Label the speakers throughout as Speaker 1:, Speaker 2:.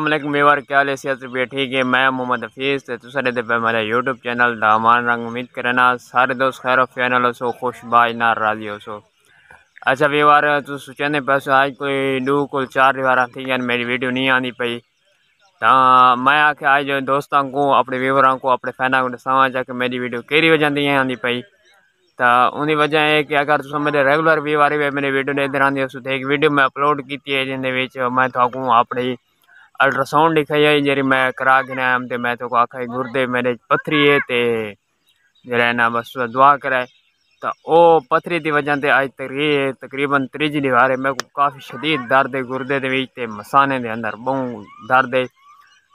Speaker 1: वालेकुम मेवार क्या हाल रुपये ठीक है। मैं मोहम्मद हफीज़ तो रहते पे मेरा यूट्यूब चैनल दामान रंग उम्मीद करना, सारे दोस्त खैर फैनल हो सो, खुश बाज ना राज़ी हो सो। अच्छा व्यवहार तुम चाहते बस आज कोई दो को चार व्यवहार थी मेरी वीडियो नहीं आनी पई। तो मैं आख्या आज दोस्तों को, अपने व्यवहार को, अपने फैना को दसावा जाके मेरी वीडियो कही वजह नहीं आती पई। तो उनकी वजह है कि अगर तुम मेरे रेगुलर व्यवहार मेरी वीडियो नहीं आती तो एक वीडियो मैं अपलोड की है, जिंदे मैं तो अपनी अल्ट्रासाउंड दिखाई है जी मैं करा के आया तो मैं तो आखा गुरदे मेरे पत्थरी है तो जरा ना, बस दुआ कराए तो वो पत्थरी की वजह से अज तक ये तकरीबन त्रीजी दीवार है मेरे को काफ़ी शदीद दर्द है गुरदे के बीच मसाने के अंदर बहु दर्द है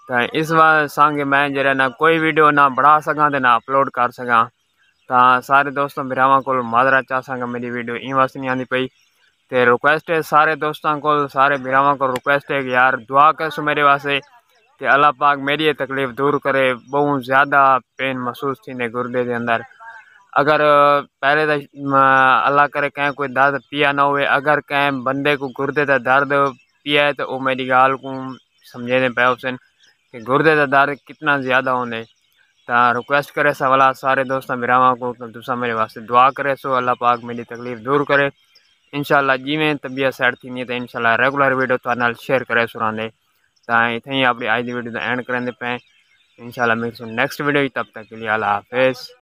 Speaker 1: तो इस बार संग मैं जरा ना, कोई वीडियो ना बढ़ा सका तो ना अपलोड कर सका। तो सारे दोस्तों बिराव को माजरा चाह सका मेरी वीडियो इन वास्ते नहीं आती पई। तो रिक्वेस्ट है सारे दोस्तों को सारे बिराव को रिक्वेस्ट है कि यार दुआ कर सो मेरे वास्ते कि अल्लाह पाक मेरी ये तकलीफ़ दूर करे, बहुत ज़्यादा पेन महसूस थी गुर्दे के अंदर। अगर, पहले तो अल्लाह करे कहीं कोई दर्द पिया ना हो अगर कहीं बंदे को गुर्दे का दर्द पिया है तो वो मेरी गाल को समझे पे उसन कि गुर्दे का दर्द कितना ज़्यादा होने तो रिक्वेस्ट करे सवाल सारे दोस्तों बिराव को तुसा मेरे वास्ते दुआ करे, सो अल्लाह पाक मेरी तकलीफ़ दूर करे। इनशाला जिमें तबीयत सैट थी तो इनशाला रेगुलर वीडियो तो शेयर करे सुरांदे तो इतना ही अपनी आज की वीडियो एंड करें पे इनशाला मिलते नेक्स्ट वीडियो तब तक के लिए अल्लाह हाफिज़।